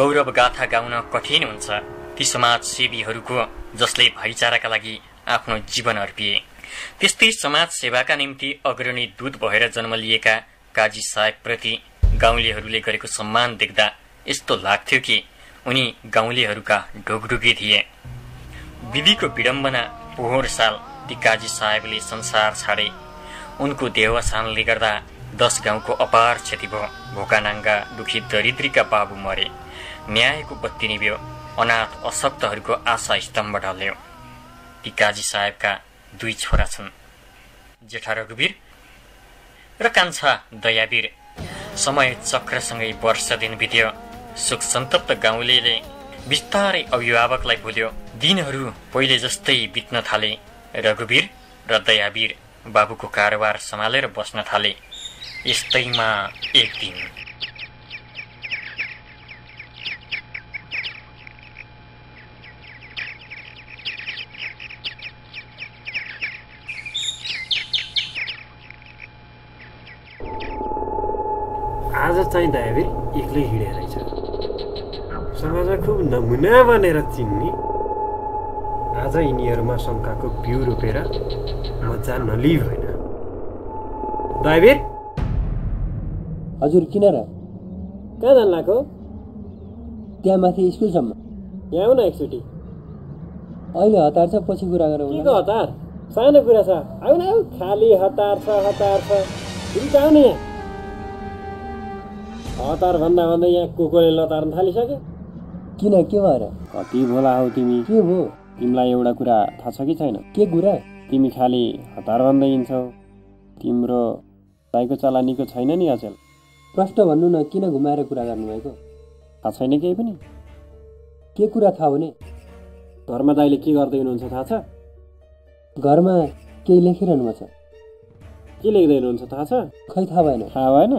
गौरव गाथा गाउन कठिन हुन्छ। ती समाजसेवीहरूको जसले भाइचाराका लागि आफ्नो जीवन अर्पिए। त्यस्तै समाज सेवाका निम्ति अग्रणी दूत भएर जन्म लिएका काजी साहेबप्रति गाउँलेहरूले गरेको सम्मान देख्दा यस्तो लाग्थ्यो कि उनी गाउँलेहरूका ढोगढुगी थिए। विधिको विडम्बना पोहोर साल ती काजी साहेबले संसार छाडे। उनको देवासानले गर्दा दस गाउँको अपार क्षति भयो। भोकानाङ्गा दुखी दरिद्रीका बाबु मरे। न्यायको बत्ती निभ्यो। अनाथ अशक्तहरूको आशा स्तम्भ ढल्यो। ती काजी साहेबका दुई छोरा छन्। जेठा रघुवीर र कान्छा दयावीर। समय चक्रसँगै वर्ष दिन बित्यो। सुख सन्तप्त गाउँले बिस्तारै अभिभावकलाई भुल्यो। दिनहरू पहिले जस्तै बित्न थाले। रघुवीर र दयावीर बाबुको कारोबार सम्हालेर बस्न थाले। यस्तैमा एक दिन। आज चाहिँ दयावीर एक्लै हिँडेर रहेछ समाजमा खुब नमुना बनेर चिन्ने। आज यिनीहरूमा शङ्काको बिउ रोपेर मजा नलिई भएन दयावीर हजुर किन र? कहाँ जानु लाग्यो त्यहाँ माथि स्कुलसम्म। यहाँ आऊ न एकचोटि। अहिले हतार छ पछि कुरा गरौँ के को हतार? सानो कुरा छ। आऊ न आऊ खाली हतार छ हतार छ। आऊ न यहाँ। हतार भन्दा भन्दा यहाँ कुकुरले लतार्न थालिसक्यो। किन के भएर? कति भोला हौ तिमी? के भयो तिमीलाई एउटा कुरा थाहा छ कि छैन? के कुरा? तिमी खालि हतार भन्दै हिँड्छौ। तिम्रो दाइको चलानीको छैन नि अचेल। प्रश्न भन्नु न किन घुमाएर कुरा गर्नुभएको? थाहा छैन केही पनि। के कुरा थाहा हुने? घरमा दाइले के गर्दै हुनुहुन्छ थाहा छ? घरमा केही लेखिरहनु भएको छ। के लेख्दै हुनुहुन्छ थाहा छ? खै थाहा भएन? थाहा भएन?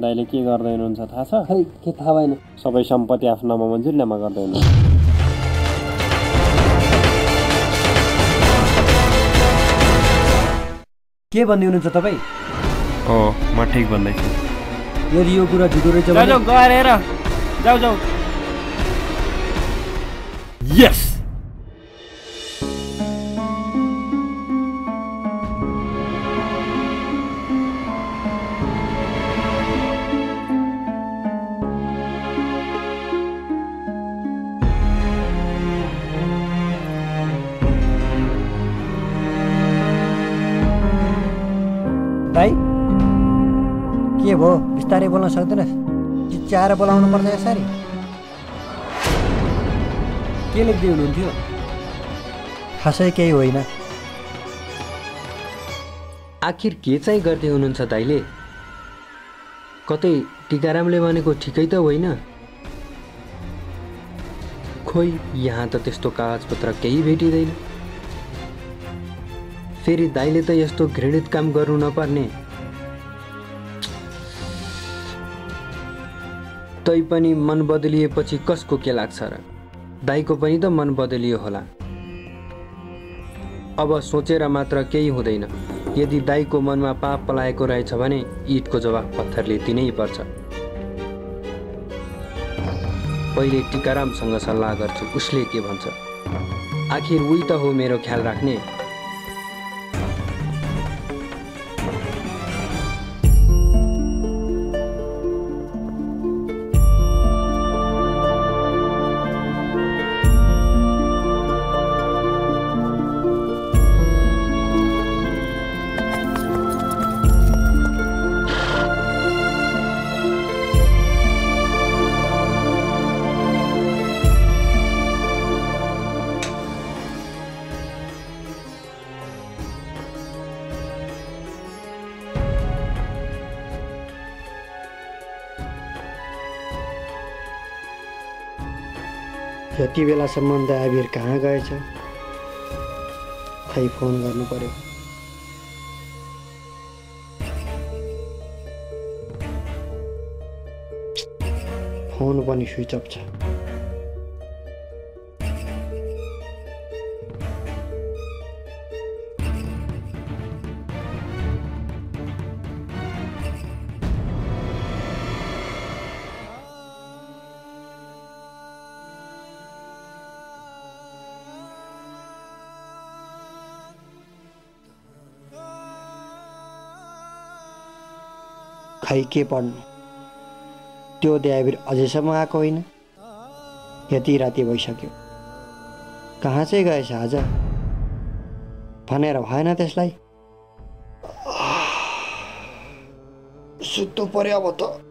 दाइले के गर्दै हुनुहुन्छ थाहा छ? खै के थाहा भएन। सबै सम्पत्ति आफ्नो नाममा मन्जिलनामा गर्दै हुनुहुन्छ। के भन्दै हुनुहुन्छ तपाईँ? हो म ठिक भन्दैछु। यदि यो कुरा झुटो रहेछ गएर जाऊ जाऊ। यस भाइ? के भयो? बिस्तारै बोल्न सक्दैनस्? चिच्याएर बोलाउनु पर्छ यसरी के लेख्दै हुनुहुन्थ्यो? खासै केही होइन। आखिर के चाहिँ गर्दै हुनुहुन्छ दाइले? कतै टिकारामले भनेको ठिकै त होइन। खोइ यहाँ त त्यस्तो कागजपत्र केही भेटिँदैन। फेरि दाइले त यस्तो घृणित काम गर्नु नपर्ने। तैपनि मन बदलिएपछि कसको के लाग्छ र? दाइको पनि त मन बदलियो होला। अब सोचेर मात्र केही हुँदैन। यदि दाईको मनमा पाप पलाएको रहेछ भने इटको जवाफ पत्थरले दिनै पर्छ। पहिले टिकारामसँग सल्लाह गर्छु उसले के भन्छ? आखिर उही त हो मेरो ख्याल राख्ने। यति बेलासम्म दयावीर कहाँ गएछ? खै फोन गर्नु पर्यो? फोन पनि स्विच अफ छ। खै के पढ्नु त्यो देहावीर अझैसम्म आएको होइन। यति राति भइसक्यो। कहाँ चाहिँ गएछ आज? भनेर भएन त्यसलाई। सुत्नु पर्यो अब त।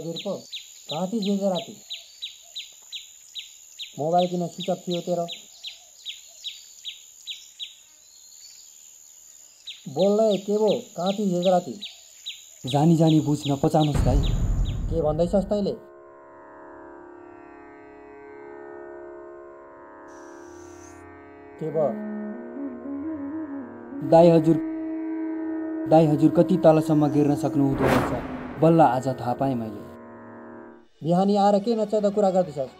कहाँ थी हिज राति। मोबाइल किन स्विच अफ थियो तेरो? बोल रहे के भो कहाँ थी हिज राति? जानी जानी बुझ नपचाउनुहोस् दाइ के भन्दैछस् तैँले? के भयो? दाई हजुर दाई हजुर कति तलसम्म गिर्न सक्नुहुँदो रहेछ। बल्ल आज थाहा पाएँ मैले। बिहानी आएर के नचाहिँदा कुरा गर्दैछस्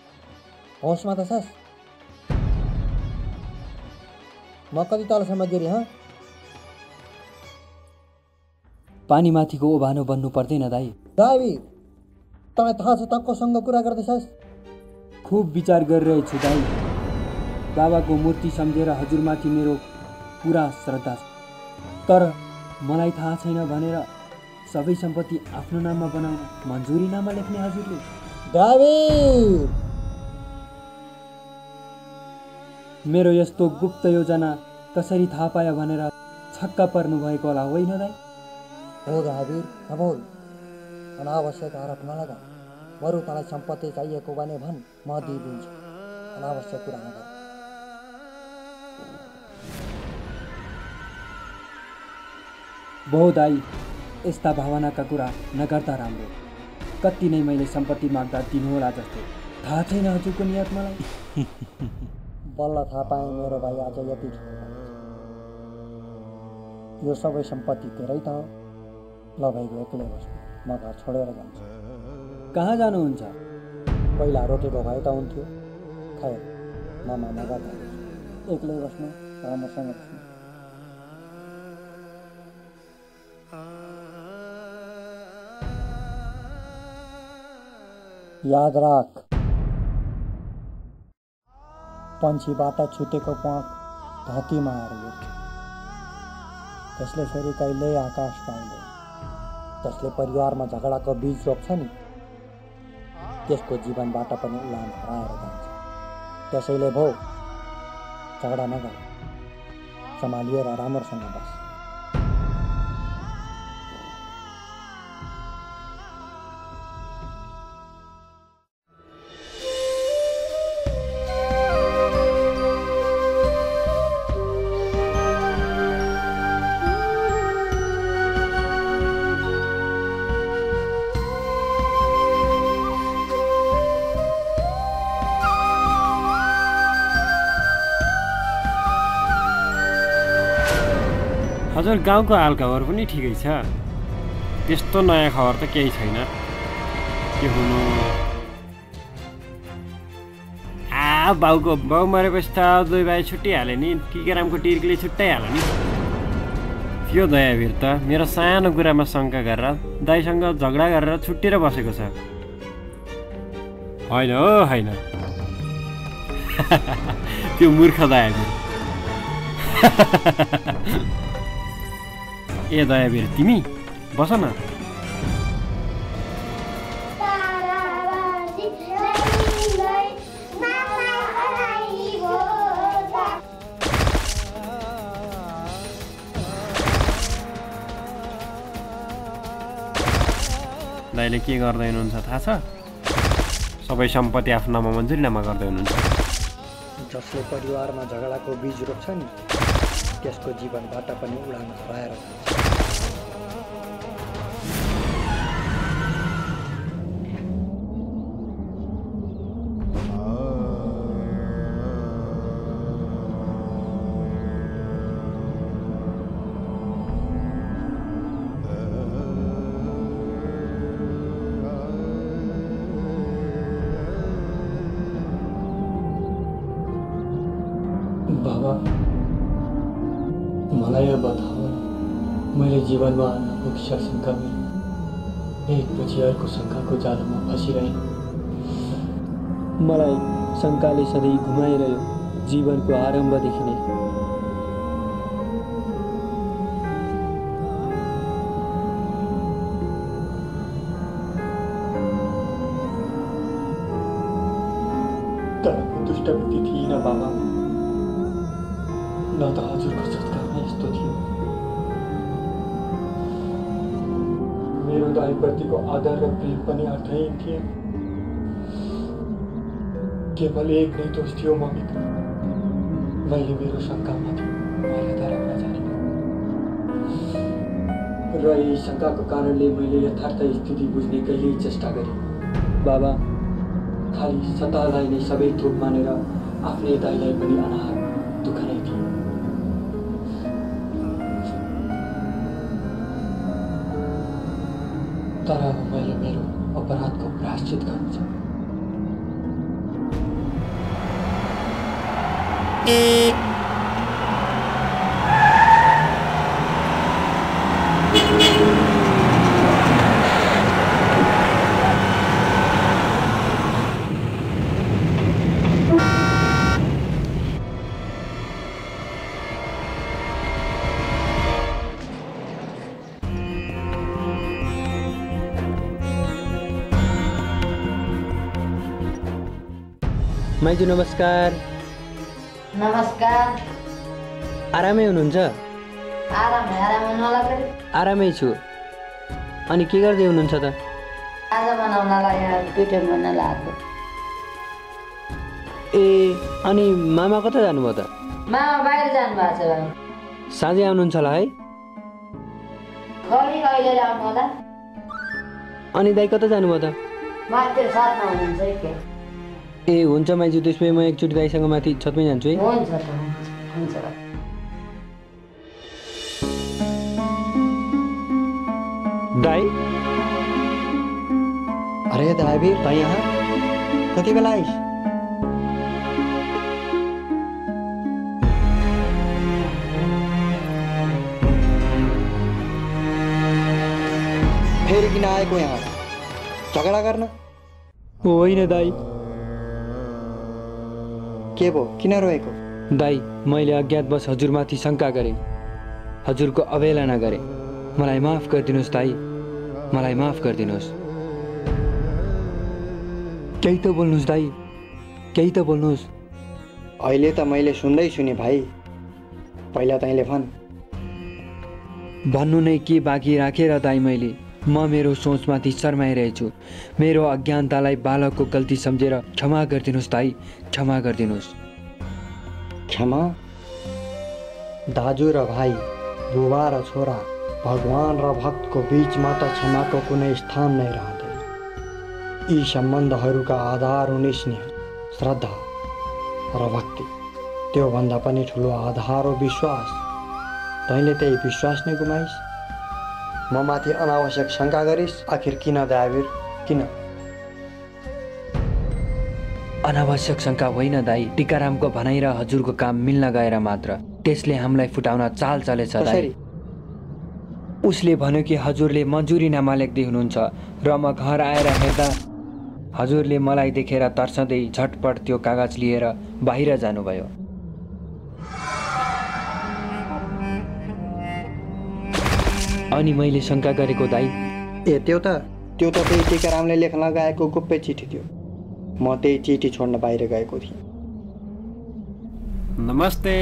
होसमा त छस् म कति तलसम्म गिरेँ हँ पानी माथिको ओभानो बन्नु पर्दैन दाई दावी तँलाई थाहा छ त कोसँग कुरा गर्दैछस् खुब विचार गरिरहेछु दाई बाबाको मूर्ति सम्झेर हजुरमाथि मेरो पुरा श्रद्धा छ तर मलाई थाहा छैन भनेर सबै सम्पत्ति आफ्नो नाममा बनाउन मन्जुरी नाममा लेख्ने हजुरले। मेरो यस्तो गुप्त योजना कसरी थाहा पायो भनेर छक्क पर्नु भएको होला होइन दाई? हो नबोल अनावश्यक आरोप नलगा बरु तँलाई सम्पत्ति चाहिएको भने भन् म दिइदिन्छु। अनावश्यक कुरा नगर। बहु दाई यस्ता भावनाका कुरा नगर्दा राम्रो। कति नै मैले सम्पत्ति माग्दा दिनुहोला जस्तो। थाहा छैन हजुरको नियत मलाई। बल्ल थाहा पाएँ मेरो भाइ आज यति। यो सबै सम्पत्ति तेरै त हो। ल भाइको एक्लै बस्नु म घर छोडेर जान्छु। कहाँ जानुहुन्छ? पहिला रोटेको भए त हुन्थ्यो। खै म मामा एक्लै बस्नु राम्रोसँग याद राख। पन्छीबाट छुटेको प्वाख धरतीमा आएर हेर्छ त्यसले फेरि कहिल्यै आकाश पाउँदैन। जसले परिवारमा झगडाको बीज रोप्छ नि। त्यसको जीवनबाट पनि उडान हराएर जान्छ। त्यसैले भो झगडा नगर। सम्हालिएर राम्रोसँग बस। हजुर गाउँको हालखबर पनि ठिकै छ। त्यस्तो नयाँ खबर त केही छैन। के हुनु? आ बाउको बाउ मरेपछि त दुई भाइ छुट्टिहाल्यो नि। टिकेरामको टिर्कीले छुट्टाइहाल्यो नि? त्यो दयावीर त मेरो सानो कुरामा शङ्का गरेर दाइसँग झगडा गरेर छुट्टिएर बसेको छ। होइन हो होइन। त्यो मूर्ख दयावीर। ए दयावीर तिमी बस न दाइले के गर्दै हुनुहुन्छ थाहा छ? सबै सम्पत्ति आफ्नो नाममा मन्जुरी नाममा गर्दै हुनुहुन्छ। जसले परिवारमा झगडाको बीज रोप्छ नि त्यसको जीवनबाट पनि उडान हराएर। बाबा मलाई थाहा भयो मैले जीवनमा नपुग्छ शङ्का मैले एकपछि अर्को शङ्काको जालोमा फसिरहेँ। मलाई शङ्काले सधैँ घुमाइरह्यो जीवनको आरम्भदेखि नै। तर म दुष्ट व्यक्ति थिइनँ बाबा। न त हजुरको सत्कारमा मेरो दाईप्रतिको आदर र प्रेम पनि अर्थहीन थिए। केवल एक नै दोष थियो मभित्र मैले मेरो राख्न जानेन। र यही शङ्काको कारणले मैले यथार्थ स्थिति बुझ्ने कहिल्यै चेष्टा गरेँ बाबा खालि सतालाई नै सबै थोक मानेर आफ्नै दाईलाई पनि अनाहार दुःख नै थिए तर अब मैले मेरो अपराधको प्राश्चित गर्नु छ माइजू नमस्कार। नमस्कार। आरामै हुनुहुन्छ? आराम आराम नलाग्यो आरामै छु। अनि के गर्दै हुनुहुन्छ त? ए अनि मामा कता जानुभयो त? मामा बाहिर जानुभएको छ साँझै आउनुहुन्छ होला है? अनि दाइ कता जानुभयो त? ए हुन्छ माइजू त्यसमै म एकचोटि दाइसँग माथि छतमै जान्छु है। हुन्छ त हुन्छ दाई? अरे दाबीर त यहाँ? कति बेला आइस? फेरि किन आएको यहाँ झगडा गर्न? होइन दाई। के भयो किन रोएको? दाई मैले अज्ञातवश हजुरमाथि शङ्का गरेँ। हजुरको अवहेलना गरेँ। मलाई माफ गरिदिनुहोस् दाई। मलाई माफ गरिदिनुहोस्। केही त बोल्नुहोस् दाई। केही त बोल्नुहोस्। अहिले त मैले सुन्दैछु नि भाइ। पहिला तैँले भन्। भन्नु नै के बाँकी राखेर दाई मैले? म मेरो सोचमाथि शर्माइरहेछु। मेरो अज्ञानतालाई बालकको गल्ती सम्झेर क्षमा गरिदिनुहोस् दाई क्षमा गरिदिनुहोस्। क्षमा? दाजु र भाइ बुबा र छोरा भगवान र भक्तको बिचमा त क्षमाको कुनै स्थान नै रहँदैन। यी सम्बन्धहरूका आधार हुने स्नेह श्रद्धा र भक्ति। त्योभन्दा पनि ठुलो आधार हो विश्वास। तैँले त्यही विश्वास नै गुमाइस्। म माथि अनावश्यक शङ्का गरिस् आखिर किन दावीर? किन? अनावश्यक शङ्का होइन दाई टिकारामको भनाइ र हजुरको काम मिल्न गएर मात्र। त्यसले हामीलाई फुटाउन चाल चलेछ दाई। उसले भन्यो कि हजुरले मजुरी नामा लेख्दै हुनुहुन्छ र म घर आएर हेर्दा हजुरले मलाई देखेर तर्सँदै झटपट त्यो कागज लिएर बाहिर जानुभयो। अनि मैले शङ्का गरेको दाई ए त्यो त त्यो त त्यही टिकारामले लेख्न लगाएको गुप्पै चिठी थियो। म त्यही चिठी छोड्न बाहिर गएको थिएँ। नमस्ते।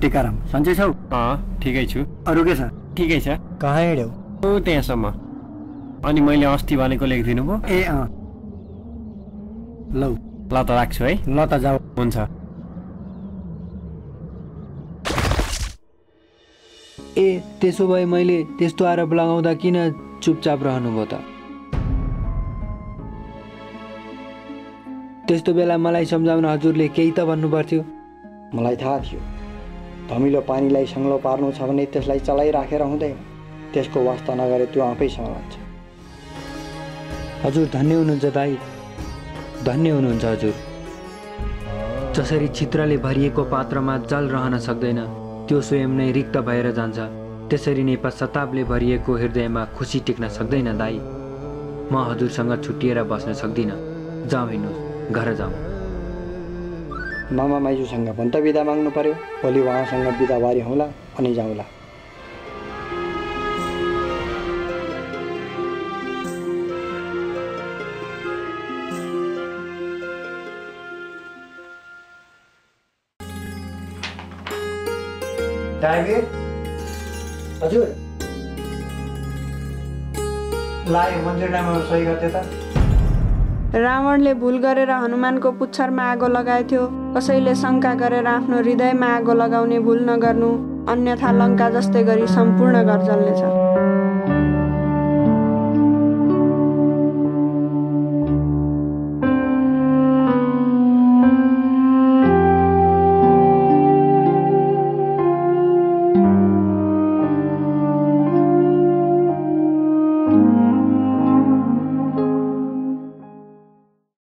टिकाराम। सन्चै छौ? अँ ठिकै छु। अरू के छ? ठिकै छ। कहाँ हिँड्यौ? ऊ त्यहाँसम्म। अनि मैले अस्ति भनेको लेखिदिनु भयो। ए अँ। लौ ल त राख्छु है। ल त जाऊ। हुन्छ। ए त्यसो भए मैले त्यस्तो आरोप लगाउँदा किन चुपचाप रहनुभयो त? त्यस्तो बेला मलाई सम्झाउन हजुरले केही त भन्नु पर्थ्यो मलाई थाहा थियो। धमिलो पानीलाई सङ्लो पार्नु छ भने त्यसलाई चलाइराखेर हुँदैन। त्यसको वास्ता नगरे त्यो आफै सङ्लन्छ हजुर धन्य हुनुहुन्छ दाई। धन्य हुनुहुन्छ हजुर। जसरी चित्रले भरिएको पात्रमा जल रहन सक्दैन। त्यो स्वयं नै रिक्त भएर जान्छ। त्यसरी नै पश्चातापले भरिएको हृदयमा खुसी टिक्न सक्दैन दाई। म हजुरसँग छुट्टिएर बस्न सक्दिनँ। जाउँ हिँड्नुहोस् घर जाउँ। मामा माइजूसँग पनि त बिदा माग्नु पर्यो। भोलि उहाँसँग बिदाबारी हौला अनि जाउँला। हजुर। रावणले भुल गरेर हनुमानको पुच्छरमा आगो लगाएथ्यो। कसैले शङ्का गरेर आफ्नो हृदयमा आगो लगाउने भुल नगर्नु अन्यथा लङ्का जस्तै गरी सम्पूर्ण घर जल्नेछ